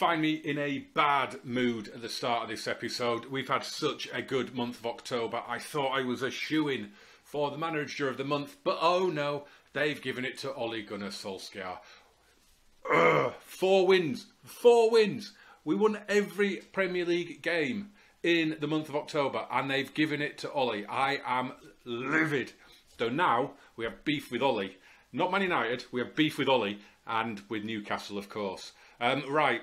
find me in a bad mood at the start of this episode. We've had such a good month of October. I thought I was a shoe in for the manager of the month, but oh no, they've given it to Ole Gunnar Solskjaer. Ugh, four wins, four wins. We won every Premier League game in the month of October, and they've given it to Ollie. I am livid. So now we have beef with Ollie. Not Man United, we have beef with Ollie and with Newcastle, of course. Um, right,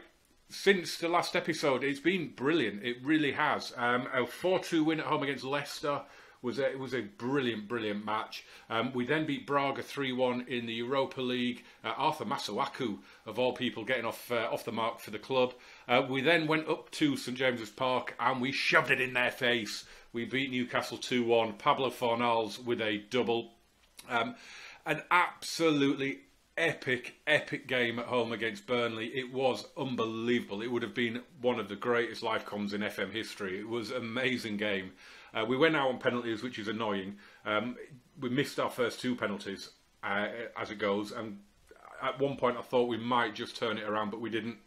since the last episode, it's been brilliant. It really has. Um, a 4 2 win at home against Leicester was a, it was a brilliant, brilliant match. Um, we then beat Braga 3 1 in the Europa League. Uh, Arthur Masuaku, of all people, getting off, uh, off the mark for the club. Uh, we then went up to St James's Park and we shoved it in their face. We beat Newcastle 2 1. Pablo Fornals with a double. Um, an absolutely epic, epic game at home against Burnley. It was unbelievable. It would have been one of the greatest live comms in FM history. It was an amazing game. Uh, we went out on penalties, which is annoying. Um, we missed our first two penalties uh, as it goes, and at one point I thought we might just turn it around, but we didn't.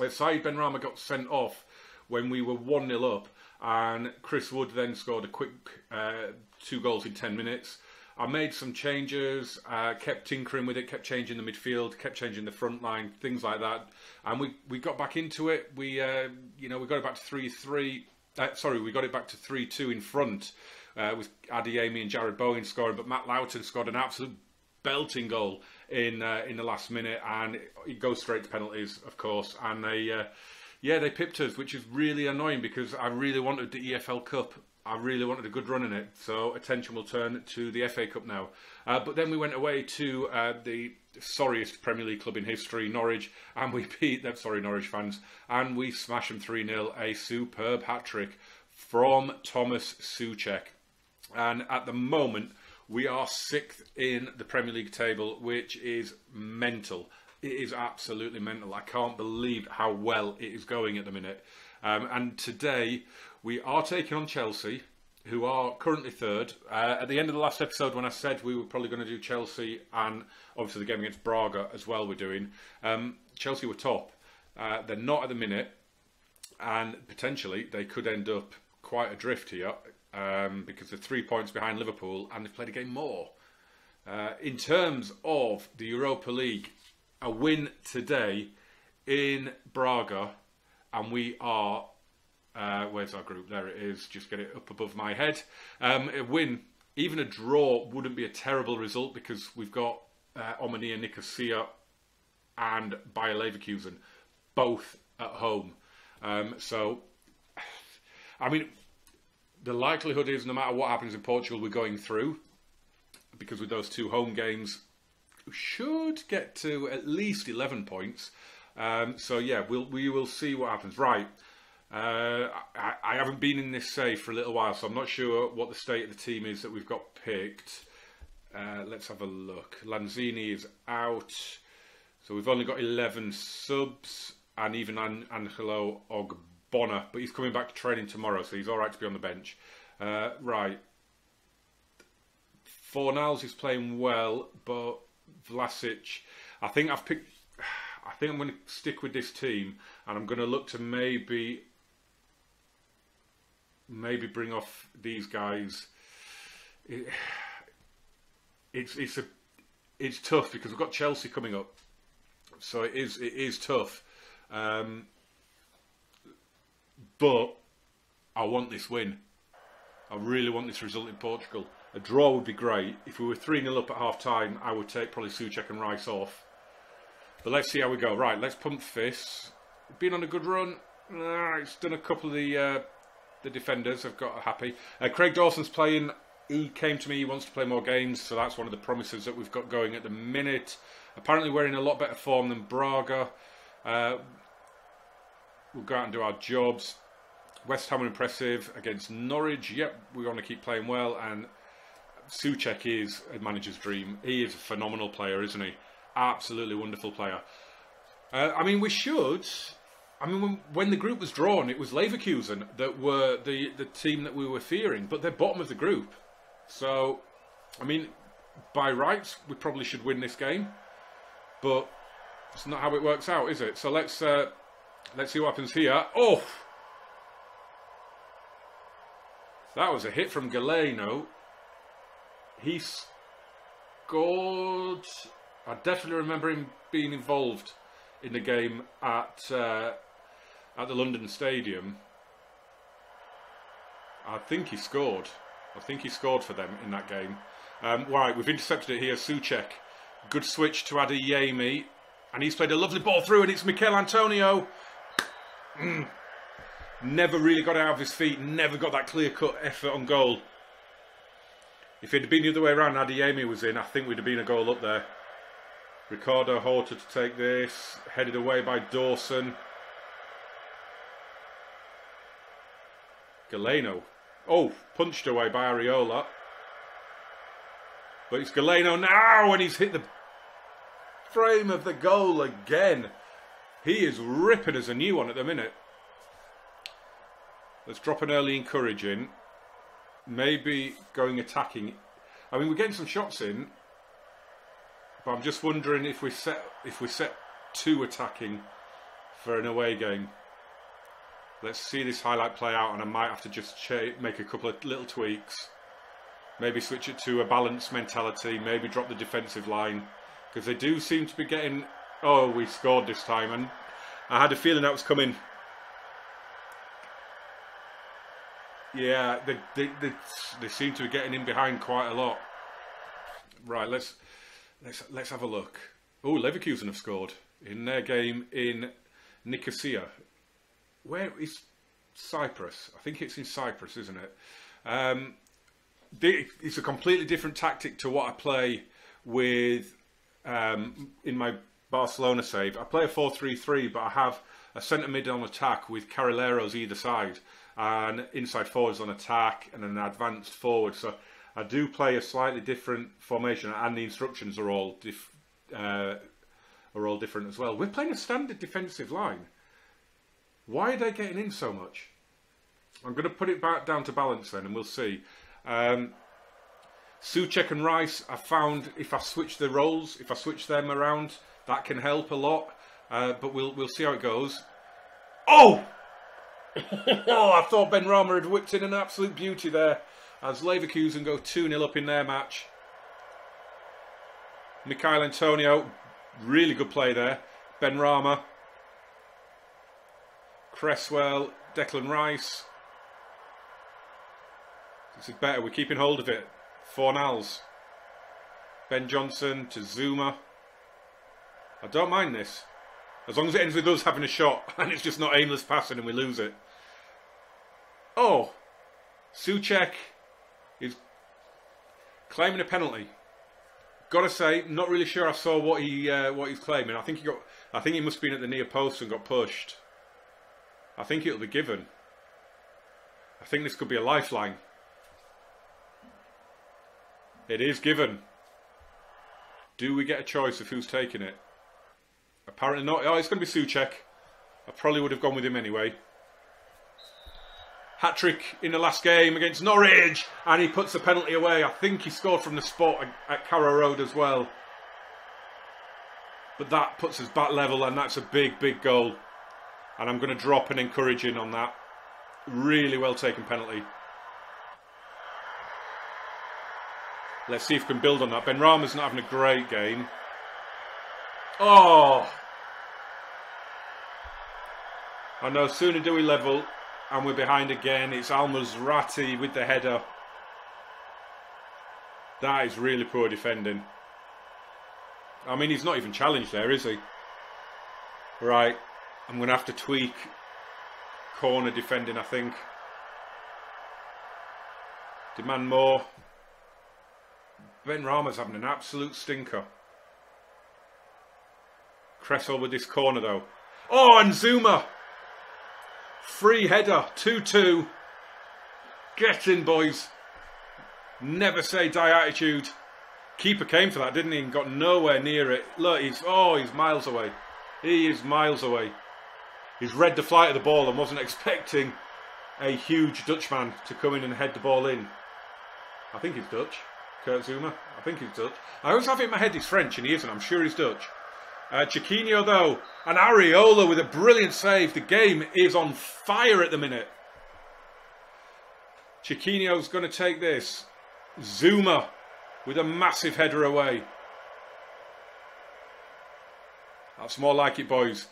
Uh, Said Benrahma got sent off when we were 1 0 up, and Chris Wood then scored a quick uh, two goals in 10 minutes. I made some changes, uh, kept tinkering with it, kept changing the midfield, kept changing the front line, things like that, and we, we got back into it. We uh, you know we got it back to three three. Uh, sorry, we got it back to three two in front uh, with Adeyemi and Jarrod Bowen scoring, but Matt Lowton scored an absolute belting goal in uh, in the last minute, and it goes straight to penalties, of course, and they. Uh, yeah, they pipped us, which is really annoying because I really wanted the EFL Cup I really wanted a good run in it, so attention will turn to the FA Cup now. Uh, but then we went away to uh, the sorriest Premier League club in history, Norwich, and we beat them, sorry, Norwich fans, and we smashed them 3 0, a superb hat trick from Thomas Soucek. And at the moment, we are sixth in the Premier League table, which is mental. It is absolutely mental. I can't believe how well it is going at the minute. Um, and today we are taking on Chelsea, who are currently third. Uh, at the end of the last episode, when I said we were probably going to do Chelsea and obviously the game against Braga as well, we're doing, um, Chelsea were top. Uh, they're not at the minute, and potentially they could end up quite adrift here um, because they're three points behind Liverpool and they've played a game more. Uh, in terms of the Europa League, a win today in Braga, and we are uh, where's our group? There it is. Just get it up above my head. Um, a win, even a draw, wouldn't be a terrible result because we've got uh, Omonia Nicosia and Bayer Leverkusen both at home. Um, so, I mean, the likelihood is no matter what happens in Portugal, we're going through because with those two home games, we should get to at least 11 points. Um, so yeah, we'll, we will see what happens. Right. Uh, I, I, haven't been in this save for a little while, so I'm not sure what the state of the team is that we've got picked. Uh, let's have a look. Lanzini is out, so we've only got 11 subs, and even An- Angelo Ogbonna, but he's coming back to training tomorrow, so he's all right to be on the bench. Uh, right. Fornals is playing well, but Vlasic, I think I've picked. I think I'm going to stick with this team, and I'm going to look to maybe maybe bring off these guys. It, it's it's a it's tough because we've got Chelsea coming up, so it is it is tough. Um, but I want this win. I really want this result in Portugal. A draw would be great. If we were 3 0 up at half time, I would take probably Soucek and Rice off. But let's see how we go. Right, let's pump fists. Been on a good run. Uh, it's done a couple of the uh, the defenders have got happy. Uh, Craig Dawson's playing. He came to me. He wants to play more games, so that's one of the promises that we've got going at the minute. Apparently, we're in a lot better form than Braga. Uh, we'll go out and do our jobs. West Ham impressive against Norwich. Yep, we want to keep playing well. And Soucek is a manager's dream. He is a phenomenal player, isn't he? Absolutely wonderful player. Uh, I mean, we should I mean, when, when, the group was drawn, it was Leverkusen that were the, the team that we were fearing, but they're bottom of the group. So, I mean, by rights, we probably should win this game, but it's not how it works out, is it? So let's uh, Let's see what happens here. Oh! That was a hit from Galeno. He scored. I definitely remember him being involved in the game at uh, at the London Stadium. I think he scored. I think he scored for them in that game. Um, right, we've intercepted it here. Soucek. Good switch to Adi Adeyemi. And he's played a lovely ball through, and it's Michail Antonio. Mm. Never really got out of his feet. Never got that clear-cut effort on goal. If it had been the other way around, Adeyemi was in, I think we'd have been a goal up there. Ricardo Horta to take this. Headed away by Dawson. Galeno. Oh, punched away by Areola. But it's Galeno now, and he's hit the frame of the goal again. He is ripping as a new one at the minute. Let's drop an early encouraging. Maybe going attacking. I mean, we're getting some shots in, but I'm just wondering if we set if we set two attacking for an away game. Let's see this highlight play out, and I might have to just make a couple of little tweaks. Maybe switch it to a balanced mentality. Maybe drop the defensive line because they do seem to be getting. Oh, we scored this time, and I had a feeling that was coming. Yeah, they, they, they, they seem to be getting in behind quite a lot. Right, let's let's let's have a look. Oh, Leverkusen have scored in their game in Nicosia. Where is Cyprus? I think it's in Cyprus, isn't it? Um, it's a completely different tactic to what I play with um, in my Barcelona save. I play a 4-3-3, but I have a centre mid on attack with Carrileros either side and inside forwards on attack and an advanced forward. So I do play a slightly different formation, and the instructions are all uh, are all different as well. We're playing a standard defensive line. Why are they getting in so much? I'm going to put it back down to balance then, and we'll see. Um, Soucek and Rice, I found if I switch the roles, if I switch them around, that can help a lot. Uh, but we'll we'll see how it goes. Oh! oh, I thought Benrahma had whipped in an absolute beauty there as Leverkusen go 2 0 up in their match. Michail Antonio, really good play there. Benrahma, Cresswell, Declan Rice. This is better, we're keeping hold of it. Fornals. Ben Johnson to Zouma. I don't mind this. As long as it ends with us having a shot and it's just not aimless passing and we lose it. Oh, Soucek is claiming a penalty. Gotta say, not really sure I saw what he uh, what he's claiming. I think he got. I think he must have been at the near post and got pushed. I think it'll be given. I think this could be a lifeline. It is given. Do we get a choice of who's taking it? Apparently not. Oh, it's going to be Soucek. I probably would have gone with him anyway hat trick in the last game against Norwich, and he puts the penalty away. I think he scored from the spot at Carrow Road as well. But that puts us back level, and that's a big, big goal. And I'm going to drop an encouraging on that. Really well taken penalty. Let's see if we can build on that. Benrahma's not having a great game. Oh! I know sooner do we level, and we're behind again. It's Al-Musrati with the header. That is really poor defending. I mean, he's not even challenged there, is he? Right. I'm going to have to tweak corner defending, I think. Demand more. Benrahma's having an absolute stinker. Cresswell with this corner, though. Oh, and Zouma! Free header, 2-2. Get in, boys. Never say die attitude. Keeper came for that, didn't he? And got nowhere near it. Look, he's, oh, he's miles away. He is miles away. He's read the flight of the ball and wasn't expecting a huge Dutchman to come in and head the ball in. I think he's Dutch. Kurt Zouma. I think he's Dutch. I always have it in my head he's French and he isn't. I'm sure he's Dutch. Uh, Chiquinho, though, and Areola with a brilliant save. The game is on fire at the minute. Chiquinho's going to take this. Zouma with a massive header away. That's more like it, boys.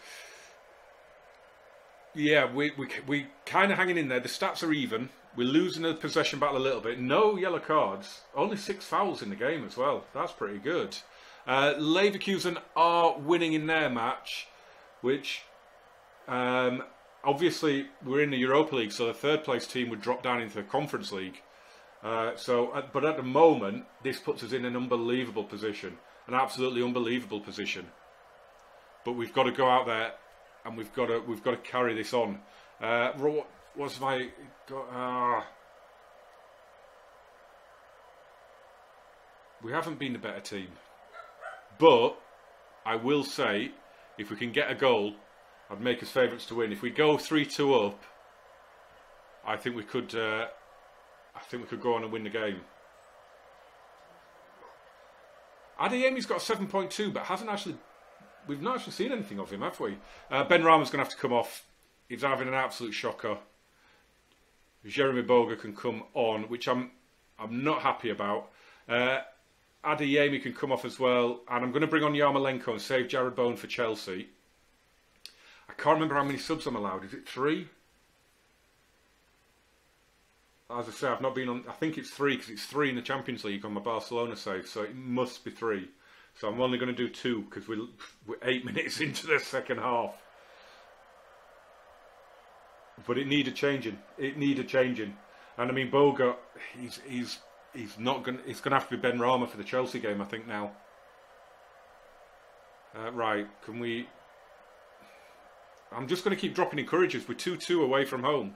Yeah, we we we kind of hanging in there. The stats are even. We're losing the possession battle a little bit. No yellow cards. Only six fouls in the game as well. That's pretty good. Uh, Leverkusen are winning in their match, which um, obviously we're in the Europa League, so the third place team would drop down into the Conference League. Uh, so, uh, but at the moment, this puts us in an unbelievable position, an absolutely unbelievable position. But we've got to go out there, and we've got to we've got to carry this on. Uh, what's my uh, we haven't been the better team, but I will say, if we can get a goal, I'd make us favourites to win. If we go three two up, I think we could. Uh, I think we could go on and win the game. Adeyemi's got a 7.2, but hasn't actually. We've not actually seen anything of him, have we? Uh, Benrahma's going to have to come off. He's having an absolute shocker. Jeremy Boga can come on, which I'm I'm not happy about. Uh, Adeyemi can come off as well, and I'm going to bring on Yarmolenko and save Jarrod Bowen for Chelsea. I can't remember how many subs I'm allowed. Is it three? as I say, I've not been on. I think it's three because it's three in the Champions League on my Barcelona save, so it must be three. So I'm only going to do two because we're, we're eight minutes into the second half. But it needed changing. It needed changing, and I mean Boga, he's he's he's not going. It's going to have to be Benrahma for the Chelsea game, I think now. Uh, right, can we? I'm just going to keep dropping encourages. We're two two away from home.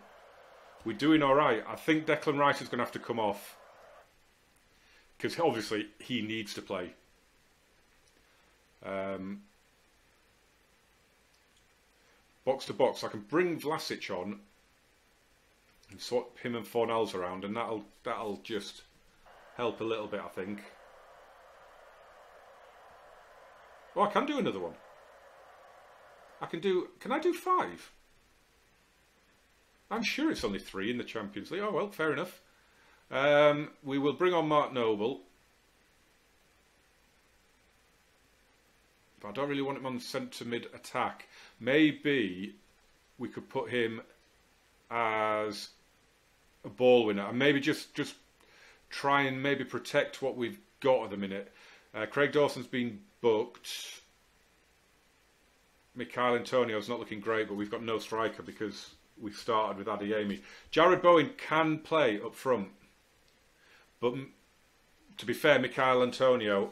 We're doing all right. I think Declan Rice is going to have to come off because obviously he needs to play. Um, box to box, I can bring Vlasic on and swap him and Fornals around, and that'll that'll just help a little bit, I think. Oh, I can do another one. I can do. Can I do five? I'm sure it's only three in the Champions League. Oh, well, fair enough. Um, we will bring on Mark Noble. But I don't really want him on centre mid attack. Maybe we could put him as a ball winner and maybe just just try and maybe protect what we've got at the minute. Uh, Craig Dawson's been booked. Michail Antonio's not looking great, but we've got no striker because we started with Adeyemi. Jarrod Bowen can play up front, but to be fair, Michail Antonio,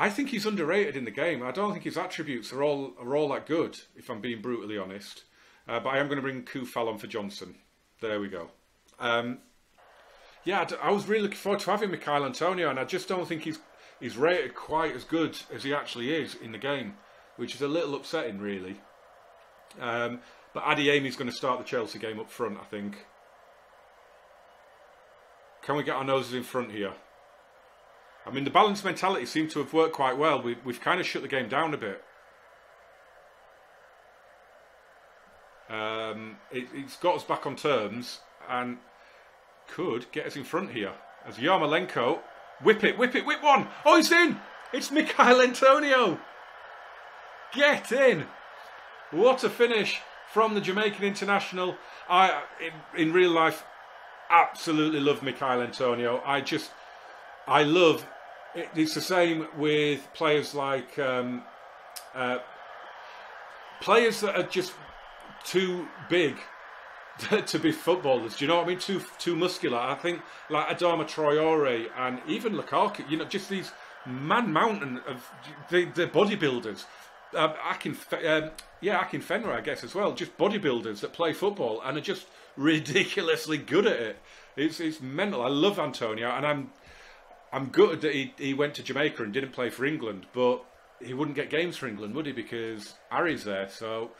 I think he's underrated in the game. I don't think his attributes are all are all that good, if I'm being brutally honest. Uh, but I am going to bring Coufal on for Johnson. There we go. Um, yeah, I was really looking forward to having Michail Antonio, and I just don't think he's he's rated quite as good as he actually is in the game, which is a little upsetting, really. Um, but Adeyemi's going to start the Chelsea game up front, I think. Can we get our noses in front here? I mean, the balanced mentality seemed to have worked quite well. We, we've kind of shut the game down a bit. Um, it, has got us back on terms and could get us in front here. As Yarmolenko, whip it, whip it, whip one. Oh, he's in! It's Michail Antonio! Get in! What a finish from the Jamaican international. I, in, in real life, absolutely love Michail Antonio. I just, I love. It's the same with players like um, uh, players that are just too big to be footballers. Do you know what I mean? Too too muscular. I think like Adama Traore and even Lukaku. You know, just these man mountain of the, the bodybuilders um, Akin, um, yeah, Akinfenwa, I guess as well. Just bodybuilders that play football and are just ridiculously good at it. It's it's mental. I love Antonio, and I'm I'm good that he he went to Jamaica and didn't play for England, but he wouldn't get games for England, would he? Because Harry's there, so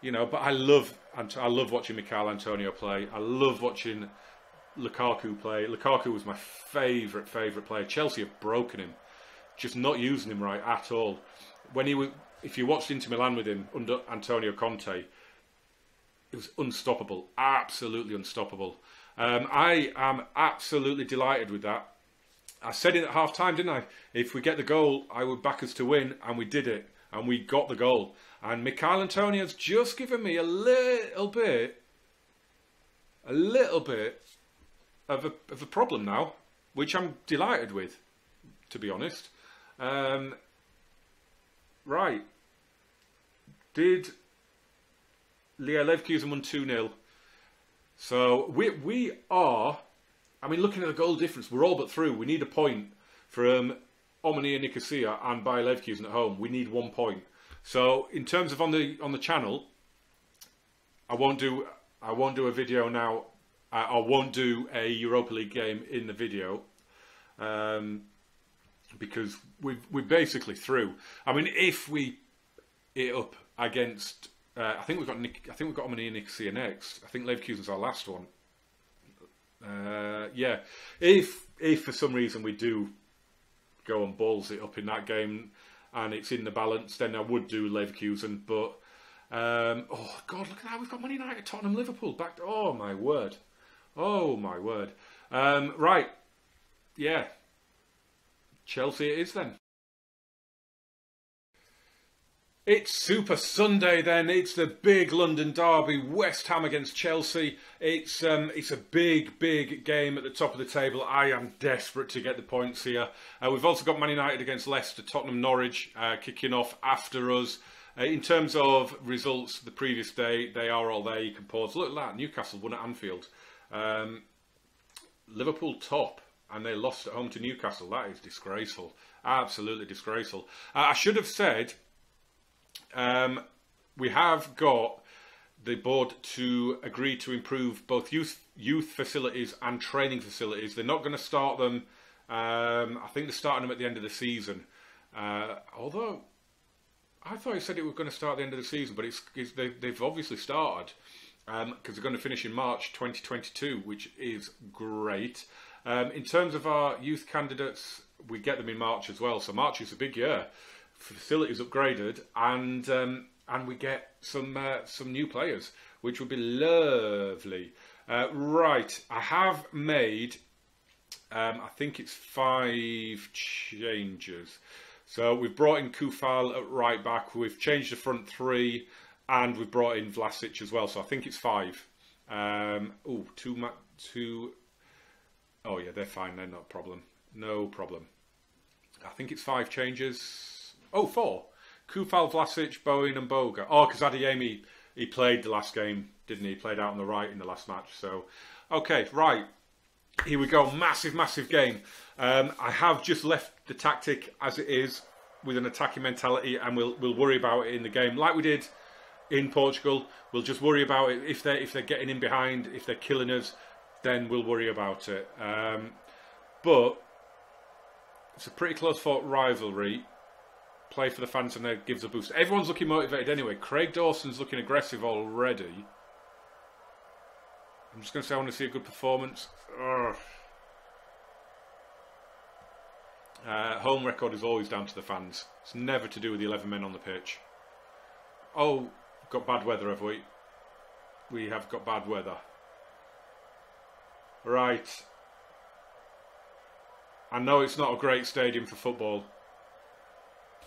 you know. But I love I love watching Michail Antonio play. I love watching Lukaku play. Lukaku was my favourite favourite player. Chelsea have broken him, just not using him right at all. When he was if you watched Inter Milan with him under Antonio Conte, it was unstoppable, absolutely unstoppable. Um, I am absolutely delighted with that. I said it at half time, didn't I? If we get the goal, I would back us to win, and we did it, and we got the goal. And Michail Antonio's just given me a little bit, a little bit of a, of a problem now, which I'm delighted with, to be honest. Um, right. Did Leo Leverkusen won 2 0. So we, we are, I mean, looking at the goal difference, we're all but through. We need a point from Omonia Nicosia and Bayer Leverkusen at home. We need one point. So in terms of on the on the channel, I won't do I won't do a video now. I, I won't do a Europa League game in the video um, because we we're basically through. I mean, if we it up against, uh, I think we've got Nick, I think we've got Omonia Nicosia next. I think Leverkusen's our last one. Uh, yeah, if if for some reason we do go and balls it up in that game, and it's in the balance, then I would do Leverkusen. But um, oh god, look at that! We've got Man United, Tottenham, Liverpool back. To, oh my word! Oh my word! Um, right, yeah. Chelsea it is then. It's Super Sunday then. It's the big London derby, West Ham against Chelsea. It's um, it's a big, big game at the top of the table. I am desperate to get the points here. Uh, we've also got Man United against Leicester, Tottenham, Norwich uh, kicking off after us. Uh, in terms of results, the previous day they are all there. You can pause. Look at that. Newcastle won at Anfield. Um, Liverpool top, and they lost at home to Newcastle. That is disgraceful. Absolutely disgraceful. Uh, I should have said um, we have got the board to agree to improve both youth youth facilities and training facilities. They're not going to start them. Um, I think they're starting them at the end of the season. Uh, although I thought he said it was going to start at the end of the season, but it's, it's they, have obviously started because um, they're going to finish in March 2022, which is great. Um, in terms of our youth candidates, we get them in March as well. So March is a big year facilities upgraded, and um, and we get some uh, some new players, which would be lovely. Uh, right, I have made, um, I think it's five changes. So we've brought in Coufal at right back, we've changed the front three, and we've brought in Vlasic as well. So I think it's five. Um, oh, two. Oh yeah, they're fine. They're not a problem. No problem. I think it's five changes. Oh, four. Coufal, Vlasic, Bowen, and Boga. Oh, because Adeyemi, he played the last game, didn't he? He played out on the right in the last match. So, okay, right. Here we go. Massive, massive game. Um, I have just left the tactic as it is with an attacking mentality, and we'll we'll worry about it in the game, like we did in Portugal. We'll just worry about it if they if they're getting in behind, if they're killing us, then we'll worry about it. Um, but it's a pretty close fought rivalry play for the fans and that gives a boost. Everyone's looking motivated anyway. Craig Dawson's looking aggressive already. I'm just going to say I want to see a good performance. Uh, home record is always down to the fans. It's never to do with the 11 men on the pitch. Oh, got bad weather, have we? We have got bad weather. Right. I know it's not a great stadium for football.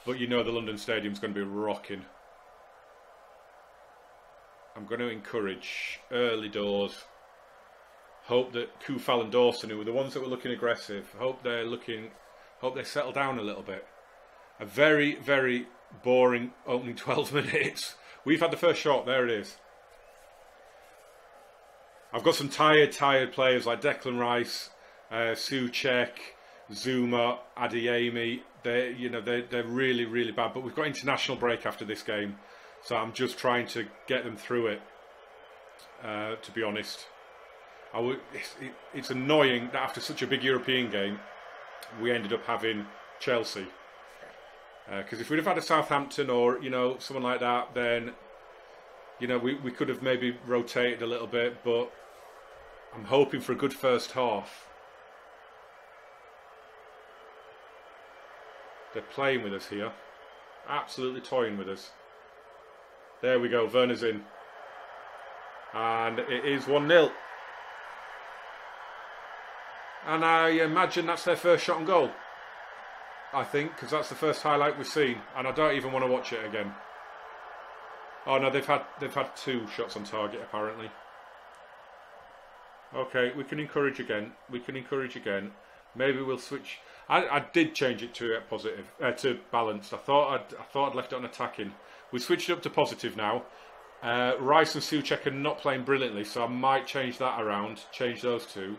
But you know the London Stadium's going to be rocking. I'm going to encourage early doors. Hope that Coufal and Dawson, who were the ones that were looking aggressive, hope they're looking, hope they settle down a little bit. A very, very boring opening 12 minutes. We've had the first shot, there it is. I've got some tired, tired players like Declan Rice, uh, Soucek, Zouma, Adeyemi, they you know they they're really really bad. But we've got international break after this game, so I'm just trying to get them through it. Uh, to be honest, I would. It's, it, it's annoying that after such a big European game, we ended up having Chelsea. Because uh, if we'd have had a Southampton or you know someone like that, then you know we, we could have maybe rotated a little bit. But I'm hoping for a good first half They're playing with us here. Absolutely toying with us. There we go, Werner's in. And it is 1 0. And I imagine that's their first shot on goal. I think, because that's the first highlight we've seen. And I don't even want to watch it again. Oh no, they've had they've had two shots on target apparently. Okay, we can encourage again. We can encourage again. Maybe we'll switch. I, I did change it to positive, uh, to balanced. I thought I'd I thought I'd left it on attacking. We switched it up to positive now. Uh, Rice and Soucek are not playing brilliantly, so I might change that around. Change those two.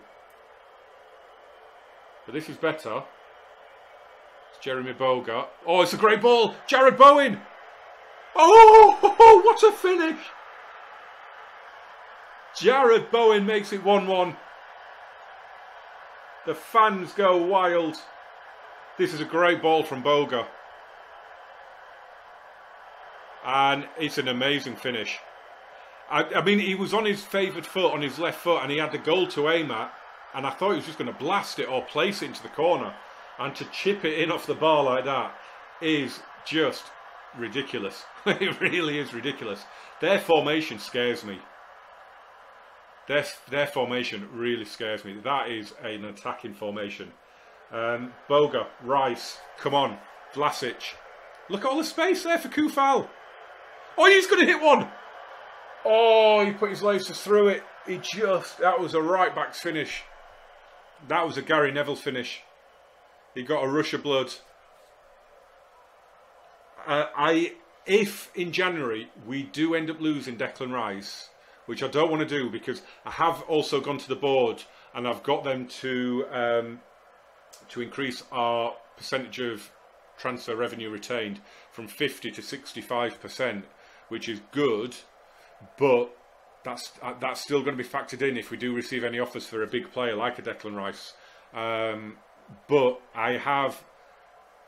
But this is better. It's Jeremy Boga. Oh, it's a great ball. Jarrod Bowen. Oh, what a finish! Jarrod Bowen makes it 1 1. The fans go wild. This is a great ball from Boga. And it's an amazing finish. I, I mean, he was on his favoured foot, on his left foot, and he had the goal to aim at. And I thought he was just going to blast it or place it into the corner. And to chip it in off the bar like that is just ridiculous. it really is ridiculous. Their formation scares me. Their, their formation really scares me. That is an attacking formation. Um, Boga, Rice, come on, Vlasic. Look at all the space there for Coufal. Oh, he's going to hit one. Oh, he put his laces through it. He just, that was a right back finish. That was a Gary Neville finish. He got a rush of blood. Uh, I, if in January we do end up losing Declan Rice, which I don't want to do because I have also gone to the board and I've got them to um, to increase our percentage of transfer revenue retained from 50 to 65 percent, which is good, but that's uh, that's still going to be factored in if we do receive any offers for a big player like a Declan Rice. Um, but I have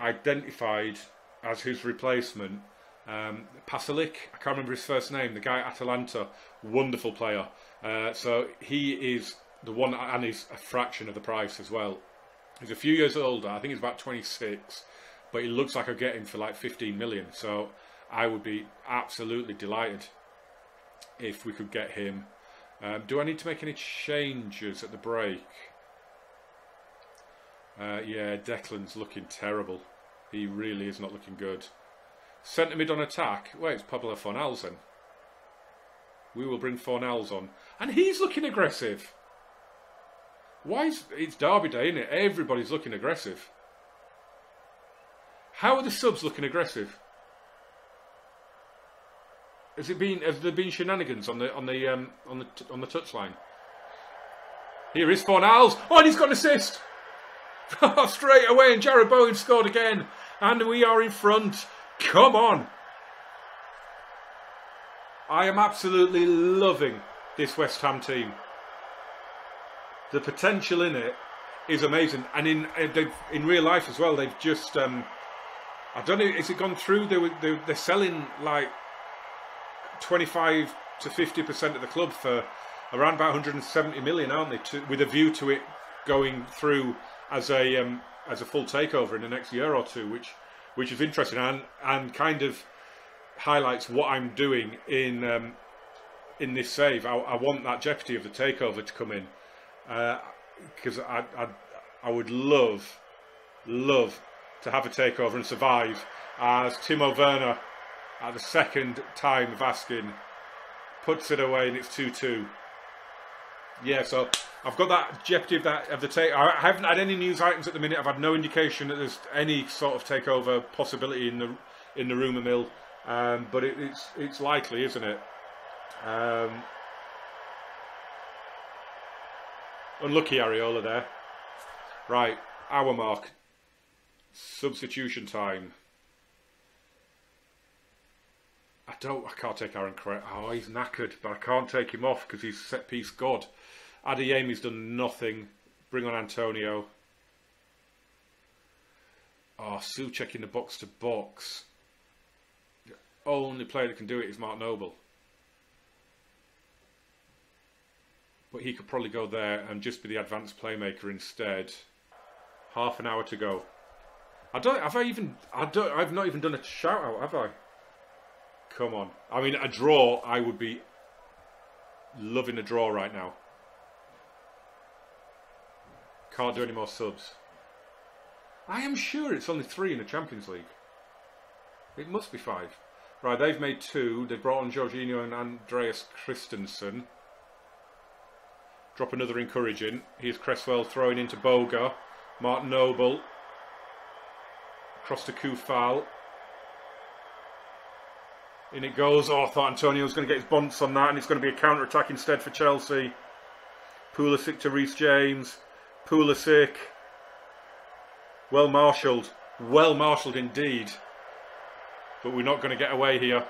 identified as his replacement um, Pasalic, I can't remember his first name, the guy at Atalanta, wonderful player. Uh, so he is the one, and he's a fraction of the price as well. He's a few years older, I think he's about 26, but he looks like I'll get him for like 15 million. So I would be absolutely delighted if we could get him. Um, do I need to make any changes at the break? Uh, yeah, Declan's looking terrible. He really is not looking good. Centre mid on attack. Wait, it's Pablo Fornals then. We will bring Fornals on. And he's looking aggressive. Why is... It's Derby Day, isn't it? Everybody's looking aggressive. How are the subs looking aggressive? Has it been? Have there been shenanigans on the on the um, on the on the touchline? Here is Fornals. Oh, and he's got an assist. Straight away, and Jarrod Bowen scored again, and we are in front. Come on! I am absolutely loving this West Ham team. The potential in it is amazing, and in uh, in real life as well. They've just um, I don't know. Is it gone through? They were they're, they're selling like twenty five to fifty percent of the club for around about 170 million, aren't they? To, with a view to it going through as a um, as a full takeover in the next year or two, which which is interesting and and kind of highlights what I'm doing in um, in this save. I, I, want that jeopardy of the takeover to come in because uh, I, I I would love love to have a takeover and survive as Timo Werner at the second time of asking puts it away and it's 2-2 yeah so I've got that jeopardy of that of the take. I haven't had any news items at the minute. I've had no indication that there's any sort of takeover possibility in the in the rumour mill, um, but it, it's it's likely, isn't it? Um, unlucky Areola there. Right, hour mark. Substitution time. I don't. I can't take Aaron Craig. Oh, he's knackered, but I can't take him off because he's set piece god. Adeyemi's done nothing. Bring on Antonio. Ah, oh, Soucek in the box to box. The only player that can do it is Mark Noble. But he could probably go there and just be the advanced playmaker instead. Half an hour to go. I don't. Have I even? I don't. I've not even done a shout out, have I? Come on. I mean, a draw. I would be loving a draw right now. Can't do any more subs. I am sure it's only three in the Champions League. It must be five. Right, they've made two. They brought on Jorginho and Andreas Christensen. Drop another encouraging. Here's Cresswell throwing into Boga. Martin Noble. Cross to Coufal. In it goes. Oh, I thought Antonio was going to get his bunts on that, and it's going to be a counter attack instead for Chelsea. Pulisic to Reece James. Pulisic. Well marshalled. Well marshalled indeed. But we're not going to get away here.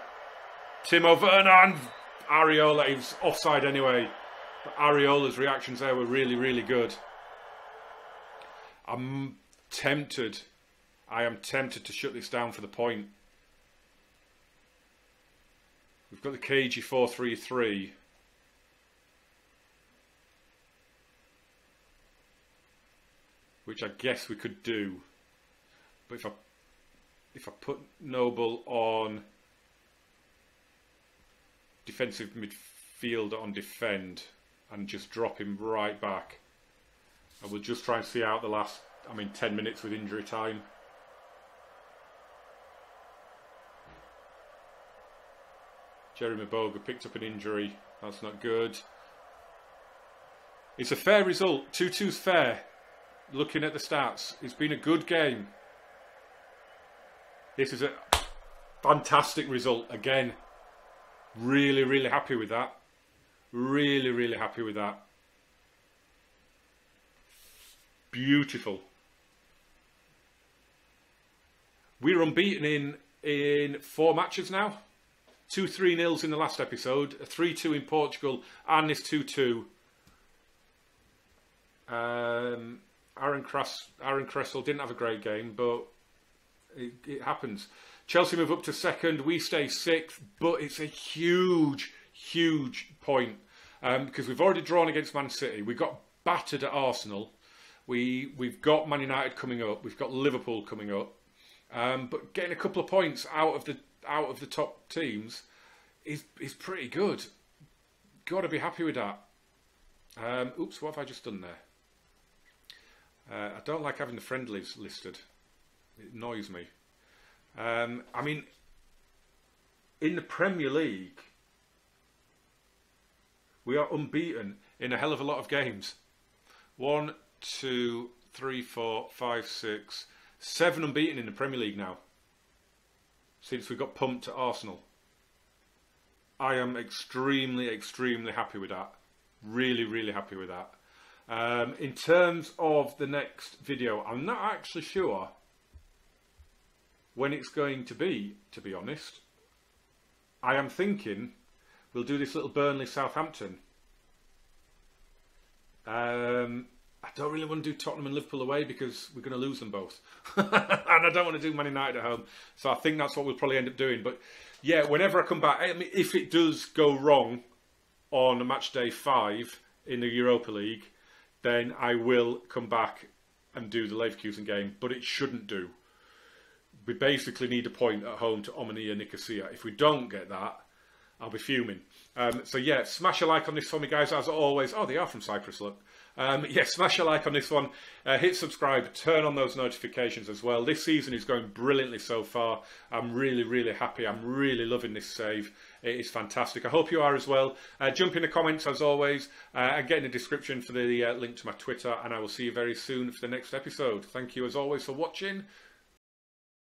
Timo Werner Areola. He was offside anyway. But Areola's reactions there were really, really good. I'm tempted. I am tempted to shut this down for the point. We've got the KG 433. Which I guess we could do. But if I if I put Noble on defensive midfielder on defend and just drop him right back. And we'll just try and see out the last, I mean, 10 minutes with injury time. Jeremy Boga picked up an injury. That's not good. It's a fair result. 2 2's fair. Looking at the stats, it's been a good game. This is a fantastic result again. Really, really happy with that. Really, really happy with that. Beautiful. We're unbeaten in in four matches now. Two three nils in the last episode, a three two in Portugal, and this two two. Um, Aaron Cress, Aaron Cresswell didn't have a great game, but it, it happens. Chelsea move up to second. We stay sixth, but it's a huge, huge point um, because we've already drawn against Man City. We got battered at Arsenal. We we've got Man United coming up. We've got Liverpool coming up. Um, but getting a couple of points out of the out of the top teams is is pretty good. Got to be happy with that. Um, oops, what have I just done there? Uh, I don't like having the friendlies listed. It annoys me. Um, I mean, in the Premier League, we are unbeaten in a hell of a lot of games. One, two, three, four, five, six, seven unbeaten in the Premier League now. Since we got pumped to Arsenal. I am extremely, extremely happy with that. Really, really happy with that. Um, in terms of the next video, I'm not actually sure when it's going to be, to be honest. I am thinking we'll do this little Burnley Southampton. Um, I don't really want to do Tottenham and Liverpool away because we're going to lose them both. and I don't want to do Man United at home. So I think that's what we'll probably end up doing. But yeah, whenever I come back, I mean, if it does go wrong on match day five in the Europa League, then I will come back and do the Leverkusen game. But it shouldn't do we basically need a point at home to Omonia Nicosia. If we don't get that, I'll be fuming. Um, so yeah, smash a like on this for me, guys. As always, oh, they are from Cyprus. Look, um, yeah, smash a like on this one. Uh, hit subscribe. Turn on those notifications as well. This season is going brilliantly so far. I'm really, really happy. I'm really loving this save. It is fantastic. I hope you are as well. Uh, jump in the comments as always, uh, and get in the description for the uh, link to my Twitter. And I will see you very soon for the next episode. Thank you as always for watching.